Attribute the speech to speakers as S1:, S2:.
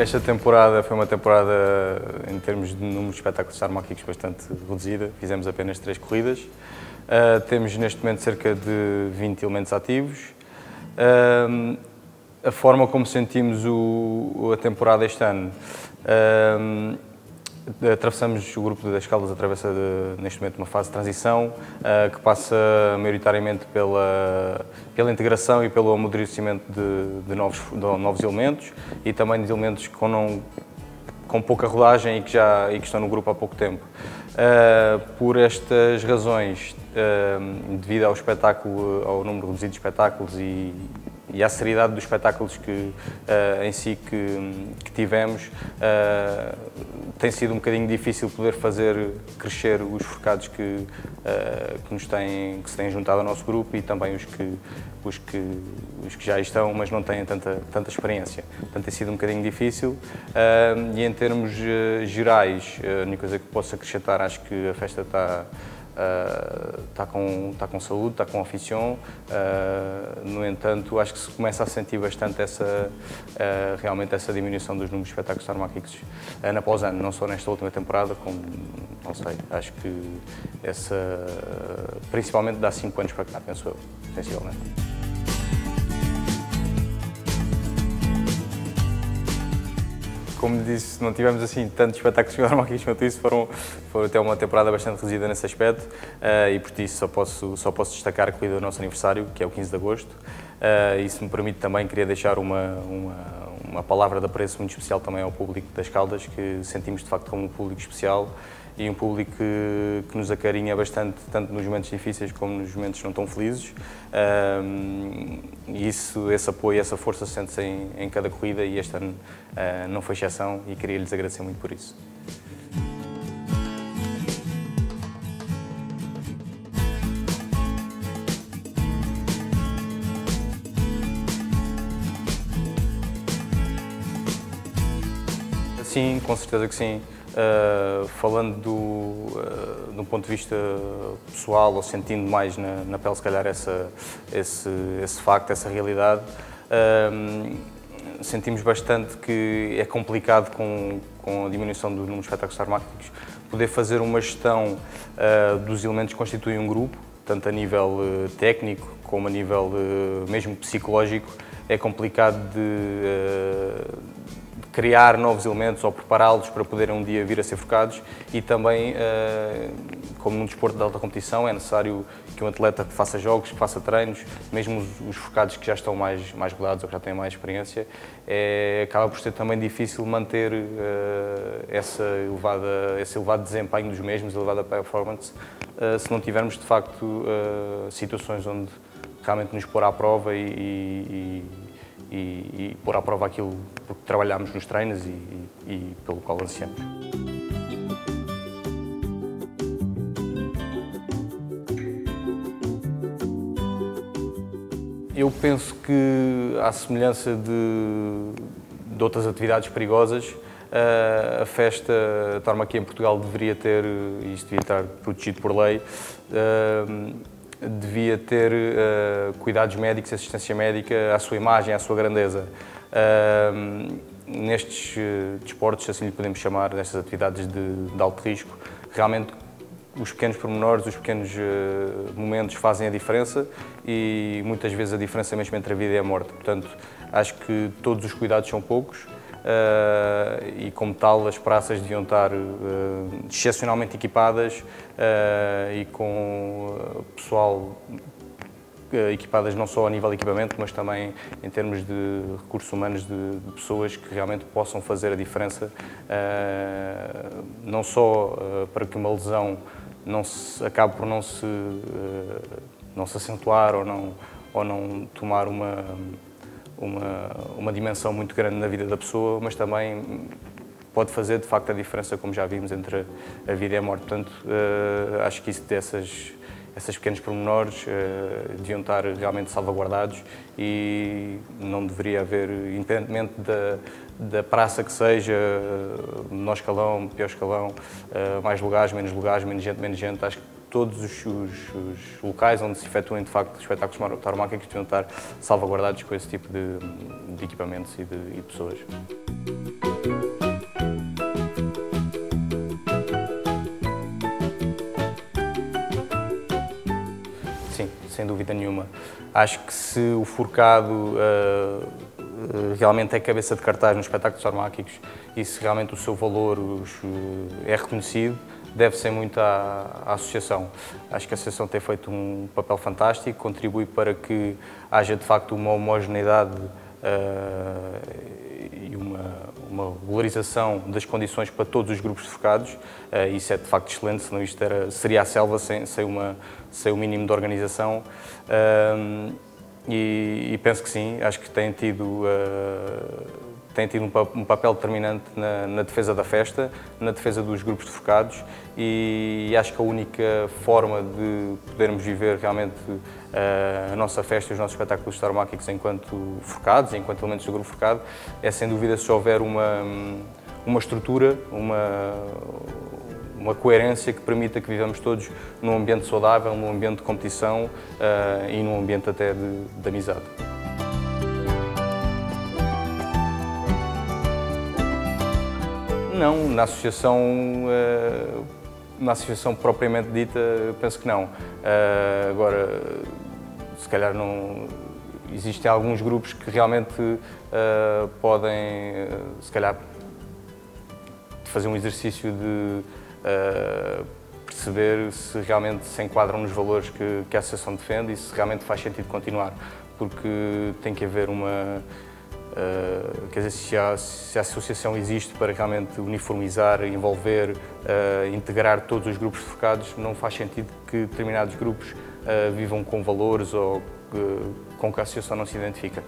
S1: Esta temporada foi uma temporada, em termos de número de espetáculos sarmáquicos, bastante reduzida. Fizemos apenas três corridas. Uh, temos neste momento cerca de 20 elementos ativos. Uh, a forma como sentimos o, a temporada este ano. Uh, Atravessamos o grupo das Caldas, atravessa de, neste momento uma fase de transição uh, que passa maioritariamente pela, pela integração e pelo amadurecimento de, de, novos, de novos elementos e também de elementos com, não, com pouca rodagem e que, já, e que estão no grupo há pouco tempo. Uh, por estas razões, uh, devido ao espetáculo, ao número reduzido de espetáculos e, e à seriedade dos espetáculos que, uh, em si que, que tivemos, uh, tem sido um bocadinho difícil poder fazer crescer os focados que, uh, que, nos têm, que se têm juntado ao nosso grupo e também os que, os que, os que já estão, mas não têm tanta, tanta experiência. Portanto, tem sido um bocadinho difícil. e em termos gerais, a única coisa que posso acrescentar, acho que a festa está está, com, está com saúde, está com aficião. Uh, no entanto, acho que se começa a sentir bastante essa, uh, realmente essa diminuição dos números de espetáculos sarmáquicos ano após ano, não só nesta última temporada, como, não sei, acho que essa, principalmente dá 5 anos para cá, penso eu, sensivelmente. Como disse, não tivemos assim tantos espetáculos que normal que quanto isso, foram, foram até uma temporada bastante reduzida nesse aspecto uh, e por isso só posso, só posso destacar a corrida do nosso aniversário, que é o 15 de agosto. Uh, e se me permite também, queria deixar uma, uma, uma palavra de apreço muito especial também ao público das Caldas, que sentimos de facto como um público especial e um público que, que, nos acarinha bastante, tanto nos momentos difíceis como nos momentos não tão felizes. Um, e isso, esse apoio, essa força sente-se em, em, cada corrida e este ano uh, não foi exceção e queria lhes agradecer muito por isso. Sim, com certeza que sim. Uh, falando do, uh, ponto de vista pessoal, ou sentindo mais na, na pele, se calhar, essa, esse, esse facto, essa realidade, uh, sentimos bastante que é complicado com, com a diminuição do número de espetáculos sarmáticos poder fazer uma gestão dos elementos que constituem um grupo, tanto a nível técnico como a nível mesmo psicológico. É complicado de criar novos elementos ou prepará-los para poderem um dia vir a ser focados. E também, eh, como num desporto de alta competição, é necessário que um atleta faça jogos, que faça treinos, mesmo os, focados que já estão mais, mais rodados ou que já têm mais experiência, é, acaba por ser também difícil manter uh, essa elevada, esse elevado desempenho dos mesmos, elevada performance, uh, se não tivermos de facto uh, situações onde realmente nos pôr à prova e, e, e, e pôr à prova aquilo que trabalhámos nos treinos e, e pelo qual ansiamos. Eu penso que, à semelhança de, de outras atividades perigosas, a festa Torma aqui em Portugal deveria ter, e isto devia estar protegido por lei, devia ter uh, cuidados médicos, assistência médica à sua imagem, à sua grandeza. Uh, nestes uh, desportos, assim lhe podemos chamar, nestas atividades de, de alto risco, realmente os pequenos pormenores, os pequenos momentos fazem a diferença e muitas vezes a diferença mesmo entre a vida e a morte. Portanto, acho que todos os cuidados são poucos, e como tal as praças deviam estar uh, excepcionalmente equipadas uh, e com pessoal equipadas não só a nível de equipamento, mas também em termos de recursos humanos de, de pessoas que realmente possam fazer a diferença, não só para que uma lesão não se, acabe por não se, não se acentuar ou não, ou não tomar uma uma, uma dimensão muito grande na vida da pessoa, mas também pode fazer de facto a diferença, como já vimos, entre a vida e a morte. Portanto, uh, acho que isso dessas esses pequenos pormenores uh, deviam estar realmente salvaguardados e não deveria haver, independentemente da, da praça que seja, menor escalão, pior escalão, uh, mais lugares, menos lugares, menos gente, menos gente, acho que todos os, os, os, locais onde se efetuem de facto espetáculos tarumacos é deviam estar salvaguardados com esse tipo de, de equipamentos e de, e de pessoas. Sim, sem dúvida nenhuma. Acho que se o furcado uh, eh, eh, realmente é cabeça de cartaz nos espetáculos farmáquicos e se realmente o seu valor eh, é reconhecido, deve ser muito à, à, Associação. Acho que a Associação tem feito um papel fantástico, contribui para que haja de facto uma homogeneidade uh, e uma, uma regularização das condições para todos os grupos de focados. Uh, isso é de facto excelente, senão isto era, seria a selva sem, sem, uma, sem o mínimo de organização. Uh, e, e, penso que sim, acho que tem tido tem tido um, papel determinante na, na, defesa da festa, na defesa dos grupos de focados e acho que a única forma de podermos viver realmente uh, a nossa festa e os nossos espetáculos tauromáquicos enquanto focados, enquanto elementos do grupo focado, é sem dúvida se houver uma, uma estrutura, uma, uma coerência que permita que vivamos todos num ambiente saudável, num ambiente de competição uh, e num ambiente até de, de amizade. Não, na associação, eh, na associação propriamente dita, penso que não. Eh, agora, se calhar não. Existem alguns grupos que realmente eh, podem, se calhar, fazer um exercício de perceber se realmente se enquadram nos valores que a associação defende e se realmente faz sentido continuar, porque tem que haver uma Uh, quer dizer, se a, se a, associação existe para realmente uniformizar, envolver, uh, integrar todos os grupos focados, não faz sentido que determinados grupos uh, vivam com valores ou com que a associação não se identifica.